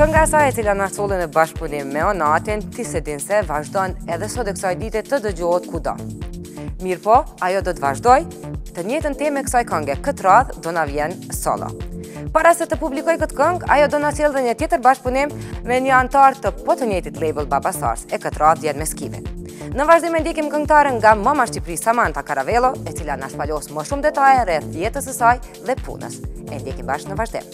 Kënga e saj e cila na solli në bashkëpunim me Onatin, Ti s'e din se vazhdon edhe sot e kësaj dite të dëgjohet kudo. Mirëpo, ajo do të vazhdojë të njëjtën temë kësaj kënge, këtë radhë do na vjen solo. Para se të publikojë këtë këngë, ajo do na sjellë dhe një tjetër bashkëpunim me një anëtar të po të njëjtit label Babastars, e këtë radhë vjen me Skivin. Në vazhdim e ndjekim këngëtaren nga mama Shqipëri Samanta Karavello, e cila na shpalos më shumë detaje rreth jetës së saj dhe punës. E ndjekim bashkë në vazhdim.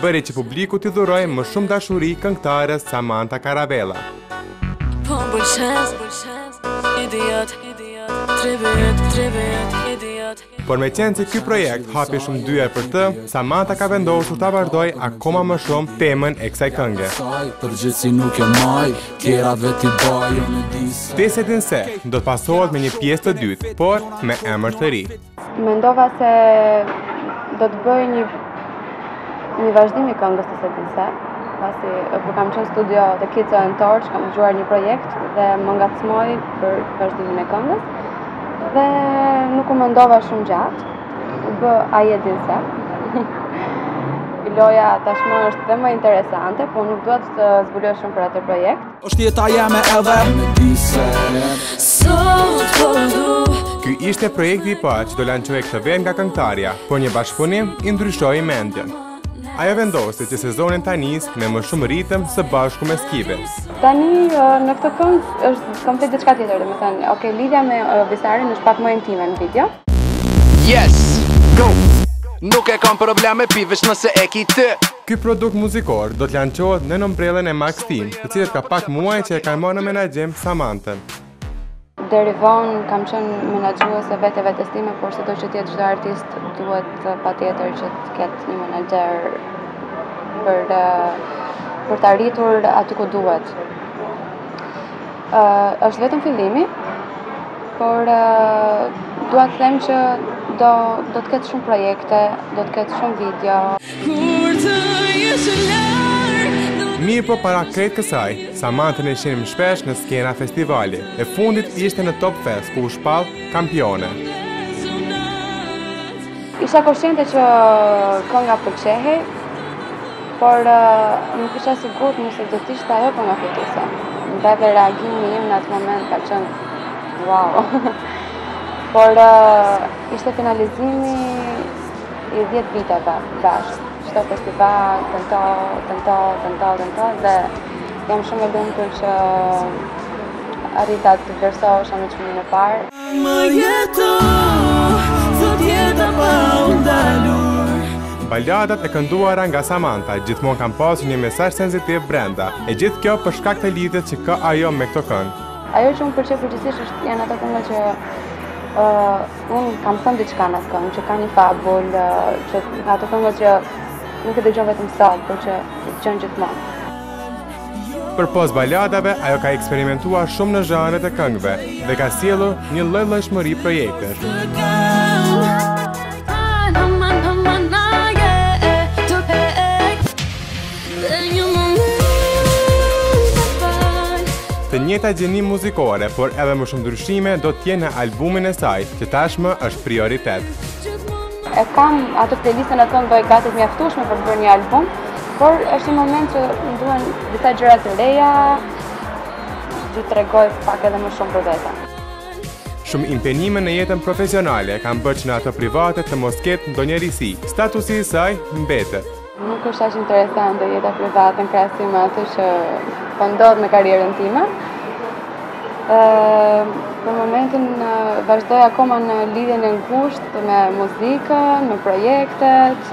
bëri që publiku t'i dhurojë më shumë dashuri këngëtares Samanta Karavella. Po bëshes, bëshes, idiot, idiot, tribet, tribet, idiot. Por meqenëse ky projekt hapi shumë dyer për të, Samanta ka vendosur ta vazhdojë akoma më shumë temën e kësaj kënge. Përgjithësi nuk e maj, tjera veti bajë, në disë. Ti s'e din se do të pasohet me një pjesë të dytë, por me emër të ri. Mendova se do të bëj një një vazhdim i këngës Ti s'e din se, pasi kur kam qenë studio te Kids Are Torch, kam dëgjuar një projekt dhe më ngacmoi për vazhdimin e këngës dhe nuk u mendova shumë gjatë, u bë a e din se. Loja tashmë është dhe më interesante, po nuk duhet të zbuloj shumë për atë projekt. është jeta jeme edhe Me di se Sot po du Ky ishte projekti i parë që do lançohej këtë verë nga këngëtarja, por një bashkëpunim i ndryshoi mendjen. Ajo vendosi që sezonin ta nisë me më shumë ritëm së bashku me Skivin. Tani në këtë këngë është komplet diçka tjetër, domethënë, ok, lidhja me Visarin është pak më intime në video. Yes. Go. Nuk e kam probleme përveç nëse e ki ti. Ky produkt muzikor do të lançohet nën ombrellën e Max Team, të cilët ka pak muaj që e kanë marrë në menaxhim Samantën. Deri vonë kam qenë menaxhuese e vetvetes time, por sado që të jetë çdo artist duhet patjetër që të ketë një menaxher për për të arritur aty ku duhet. Ë uh, është vetëm fillimi, por uh, dua të them që do do të ketë shumë projekte, do të ketë shumë video. Mirëpo para krejt kësaj, Samantën e shihnim shpesh në skena festivali. E fundit ishte në Top Fest ku u shpall kampione. Isha koshiente që kënga pëlqehej, por nuk isha e sigurt nëse do të ishte ajo kënga fituese. Ndaj dhe reagimi im në atë moment ka qenë wow. por ishte finalizimi I dhjetë viteve bashkë, çdo festival, të nto, të nto, të nto, të nto, dhe jam shumë e lumtur që arrita të vlerësohem me çmimin e parë. Më jeto, të tjeta pa undalur. Baladat e kënduara nga Samantha gjithmonë kanë pasur një mesazh sensitiv brenda, e gjithë kjo për shkak të lidhjes që ka ajo me këto këngë. Ajo që më pëlqej përgjithësisht është janë ato këngë që ë uh, Unë kam thënë diçka në atë këngë, që ka një fabul, që nga ato këngë që nuk i dëgjon vetëm sot, por që i dëgjon gjithmonë. Përpos baladave, ajo ka eksperimentuar shumë në zhanret e këngëve dhe ka sjellë një llojllojshmëri projektesh. Të njëjta gjini muzikore, por edhe më shumë ndryshime do të jenë në albumin e saj, që tashmë është prioritet. E kam atë playlistën e tanishme gati të mjaftueshme për të bërë një album, por është një moment që më duhen disa gjëra të reja, të tregoj pak edhe më shumë për vete. Shumë impenjime në jetën profesionale kanë bërë që në atë private të mos ketë ndonjë risi. Statusi i saj mbetet. Nuk është aq interesante jeta private në krahasim me atë që po ndodh me karrierën time. Për momentin vazhdoj akoma në lidhjen e ngushtë me muzikën, me projektet.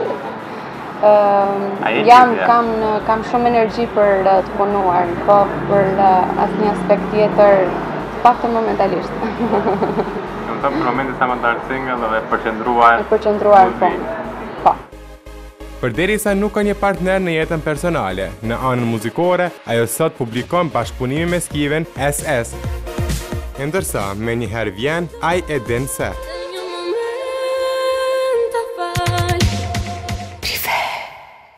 Jam, kam, kam shumë energji për të punuar, po për asnjë aspekt tjetër, të paktën momentalisht. Pra për momentin Samanta single dhe e përqendruar, përqendruar po. muzikë. Po. Përderisa nuk ka një partner në jetën personale, në anën muzikore, ajo sot publikon bashkëpunimin me Skivin, SS. E ndërsa, menjëherë vjen, Ai e din se.